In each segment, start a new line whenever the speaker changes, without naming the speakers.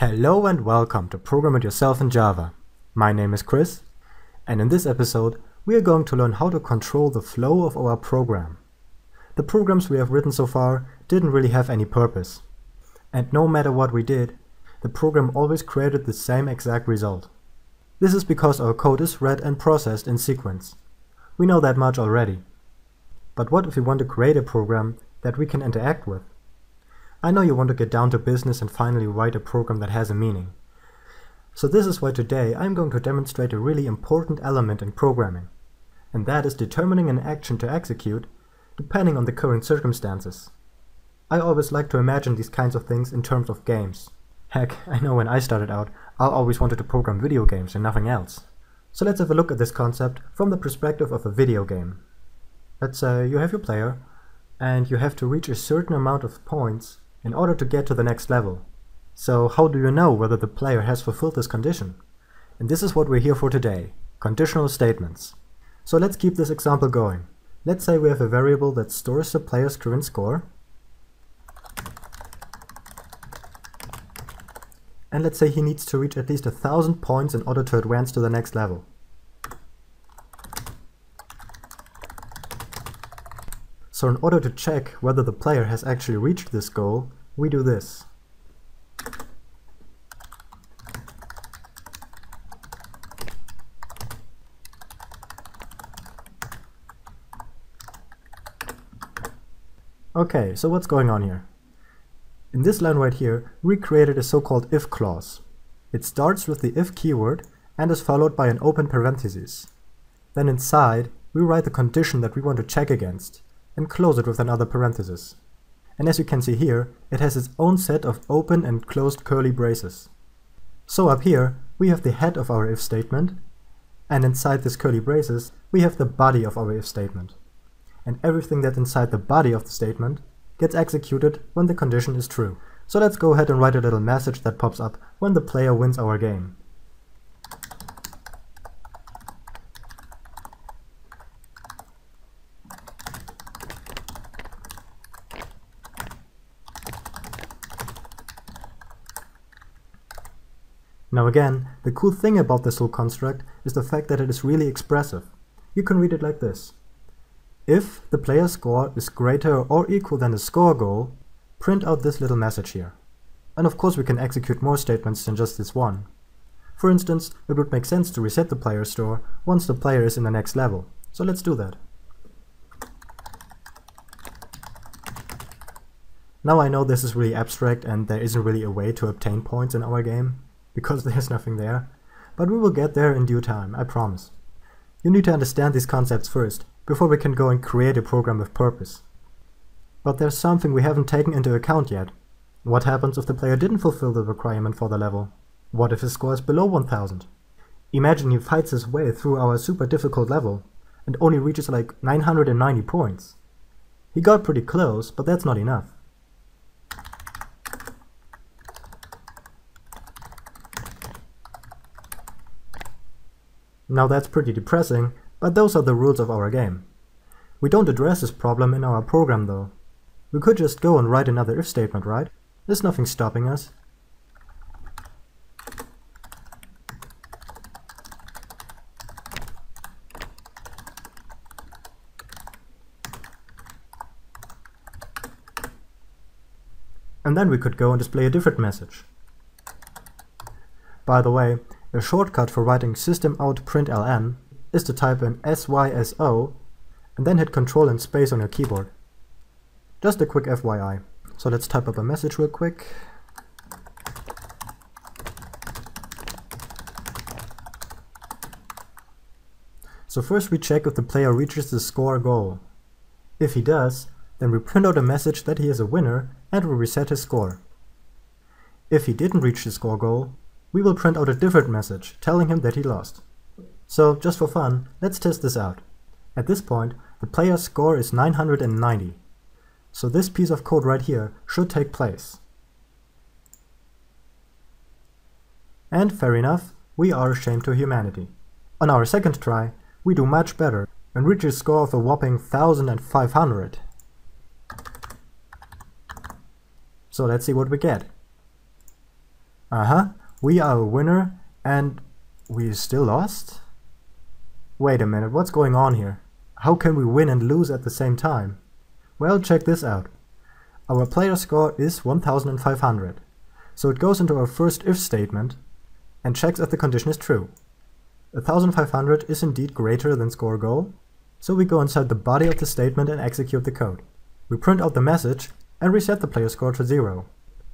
Hello and welcome to Program It Yourself in Java. My name is Chris, and in this episode we are going to learn how to control the flow of our program. The programs we have written so far didn't really have any purpose. And no matter what we did, the program always created the same exact result. This is because our code is read and processed in sequence. We know that much already. But what if we want to create a program that we can interact with? I know you want to get down to business and finally write a program that has a meaning. So this is why today I'm going to demonstrate a really important element in programming, and that is determining an action to execute depending on the current circumstances. I always like to imagine these kinds of things in terms of games. Heck, I know when I started out, I always wanted to program video games and nothing else. So let's have a look at this concept from the perspective of a video game. Let's say you have your player, and you have to reach a certain amount of points in order to get to the next level. So how do you know whether the player has fulfilled this condition? And this is what we're here for today, conditional statements. So let's keep this example going. Let's say we have a variable that stores the player's current score. And let's say he needs to reach at least a thousand points in order to advance to the next level. So in order to check whether the player has actually reached this goal, we do this. Okay, so what's going on here? In this line right here, we created a so-called if clause. It starts with the if keyword and is followed by an open parenthesis. Then inside, we write the condition that we want to check against, and close it with another parenthesis. And as you can see here, it has its own set of open and closed curly braces. So up here, we have the head of our if statement, and inside this curly braces, we have the body of our if statement. And everything that's inside the body of the statement gets executed when the condition is true. So let's go ahead and write a little message that pops up when the player wins our game. Now again, the cool thing about this whole construct is the fact that it is really expressive. You can read it like this. If the player's score is greater or equal than the score goal, print out this little message here. And of course we can execute more statements than just this one. For instance, it would make sense to reset the player's score once the player is in the next level. So let's do that. Now I know this is really abstract and there isn't really a way to obtain points in our game, because there's nothing there. But we will get there in due time, I promise. You need to understand these concepts first, before we can go and create a program with purpose. But there's something we haven't taken into account yet. What happens if the player didn't fulfill the requirement for the level? What if his score is below 1000? Imagine he fights his way through our super difficult level and only reaches like 990 points. He got pretty close, but that's not enough. Now that's pretty depressing, but those are the rules of our game. We don't address this problem in our program though. We could just go and write another if statement, right? There's nothing stopping us. And then we could go and display a different message. By the way, a shortcut for writing system out println is to type in syso and then hit control and space on your keyboard. Just a quick FYI. So let's type up a message real quick. So first we check if the player reaches the score goal. If he does, then we print out a message that he is a winner and we reset his score. If he didn't reach the score goal, we will print out a different message telling him that he lost. So just for fun, let's test this out. At this point, the player's score is 990. So this piece of code right here should take place. And fair enough, we are ashamed to humanity. On our second try, we do much better and reach a score of a whopping 1500. So let's see what we get. Uh-huh, we are a winner and we still lost? Wait a minute, what's going on here? How can we win and lose at the same time? Well, check this out. Our player score is 1500, so it goes into our first if statement and checks if the condition is true. 1500 is indeed greater than score goal, so we go inside the body of the statement and execute the code. We print out the message and reset the player score to zero.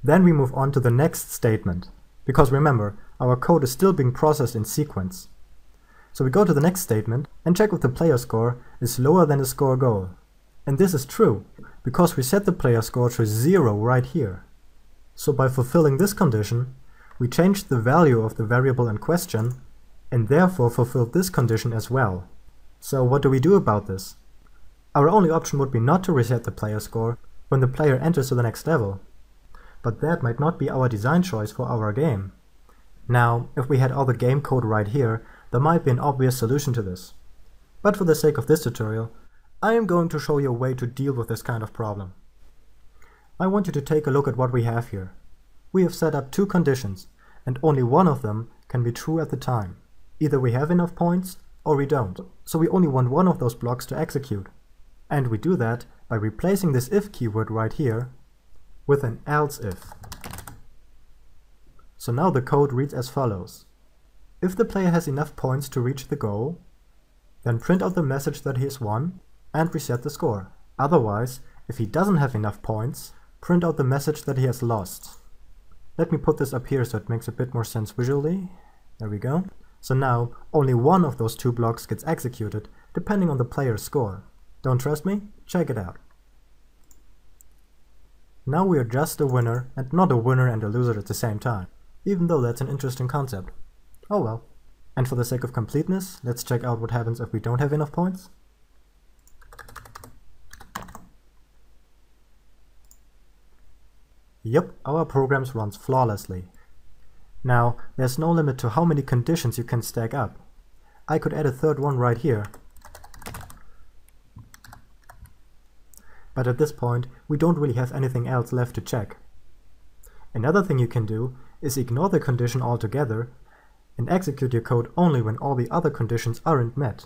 Then we move on to the next statement, because remember, our code is still being processed in sequence. So we go to the next statement and check if the player score is lower than the score goal. And this is true, because we set the player score to zero right here. So by fulfilling this condition, we changed the value of the variable in question and therefore fulfilled this condition as well. So what do we do about this? Our only option would be not to reset the player score when the player enters to the next level. But that might not be our design choice for our game. Now, if we had all the game code right here, there might be an obvious solution to this. But for the sake of this tutorial, I am going to show you a way to deal with this kind of problem. I want you to take a look at what we have here. We have set up two conditions, and only one of them can be true at the time. Either we have enough points, or we don't. So we only want one of those blocks to execute. And we do that by replacing this if keyword right here with an else if. So now the code reads as follows. If the player has enough points to reach the goal, then print out the message that he has won and reset the score. Otherwise, if he doesn't have enough points, print out the message that he has lost. Let me put this up here so it makes a bit more sense visually. There we go. So now, only one of those two blocks gets executed, depending on the player's score. Don't trust me? Check it out. Now we are just a winner and not a winner and a loser at the same time, even though that's an interesting concept. Oh well. And for the sake of completeness, let's check out what happens if we don't have enough points. Yep, our program runs flawlessly. Now, there's no limit to how many conditions you can stack up. I could add a third one right here, but at this point we don't really have anything else left to check. Another thing you can do is ignore the condition altogether and execute your code only when all the other conditions aren't met.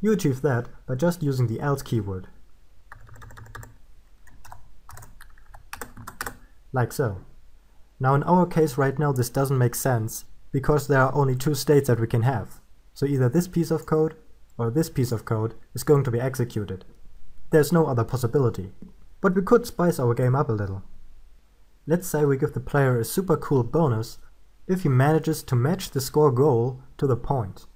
You achieve that by just using the else keyword. Like so. Now in our case right now this doesn't make sense because there are only two states that we can have. So either this piece of code or this piece of code is going to be executed. There's no other possibility. But we could spice our game up a little. Let's say we give the player a super cool bonus if he manages to match the score goal to the point.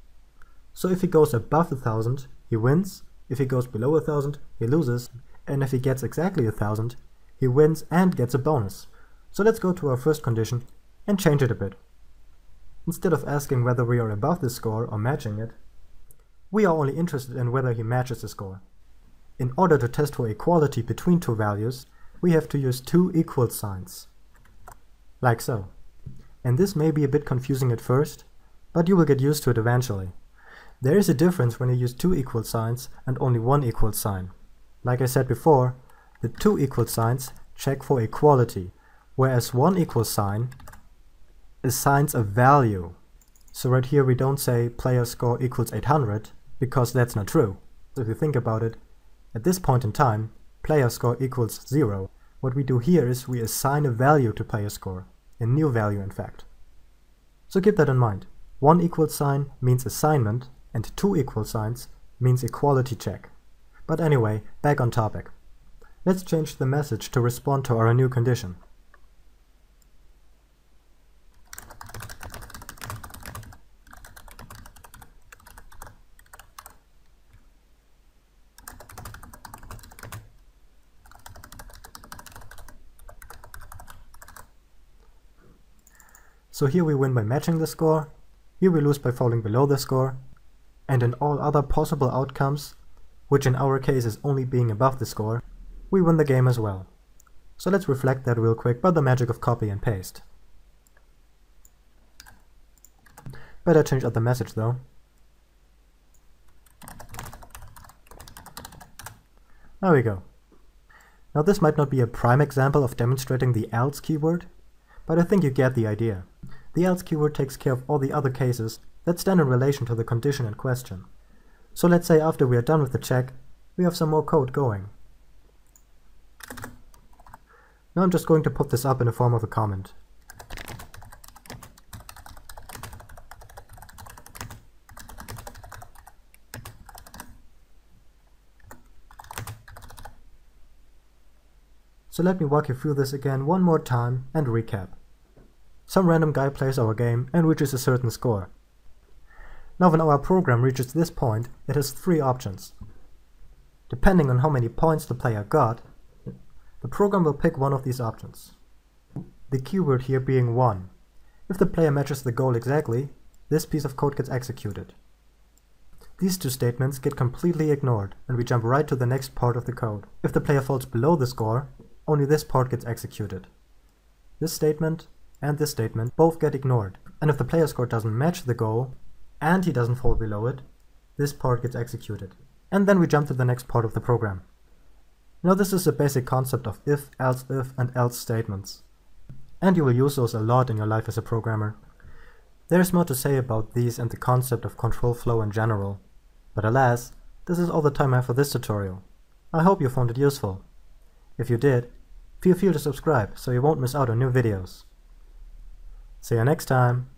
So if he goes above a thousand, he wins, if he goes below a thousand, he loses, and if he gets exactly a thousand, he wins and gets a bonus. So let's go to our first condition and change it a bit. Instead of asking whether we are above the score or matching it, we are only interested in whether he matches the score. In order to test for equality between two values, we have to use two equal signs. Like so. And this may be a bit confusing at first, but you will get used to it eventually. There is a difference when you use two equal signs and only one equal sign. Like I said before, the two equal signs check for equality, whereas one equal sign assigns a value. So right here we don't say player score equals 800, because that's not true. So if you think about it, at this point in time, player score equals 0. What we do here is we assign a value to player score, a new value in fact. So keep that in mind. One equal sign means assignment, and two equal signs means equality check. But anyway, back on topic. Let's change the message to respond to our new condition. So here we win by matching the score, here we lose by falling below the score, and in all other possible outcomes, which in our case is only being above the score, we win the game as well. So let's reflect that real quick by the magic of copy and paste. Better change out the message though. There we go. Now this might not be a prime example of demonstrating the else keyword, but I think you get the idea. The else keyword takes care of all the other cases that stand in relation to the condition in question. So let's say after we are done with the check, we have some more code going. Now I'm just going to put this up in the form of a comment. So let me walk you through this again one more time and recap. Some random guy plays our game and reaches a certain score. Now when our program reaches this point, it has three options. Depending on how many points the player got, the program will pick one of these options. The keyword here being 1. If the player matches the goal exactly, this piece of code gets executed. These two statements get completely ignored and we jump right to the next part of the code. If the player falls below the score, only this part gets executed. This statement and this statement both get ignored, and if the player score doesn't match the goal, and he doesn't fall below it, this part gets executed. And then we jump to the next part of the program. Now this is the basic concept of if, else if, and else statements. And you will use those a lot in your life as a programmer. There's more to say about these and the concept of control flow in general. But alas, this is all the time I have for this tutorial. I hope you found it useful. If you did, Feel free to subscribe so you won't miss out on new videos. See you next time!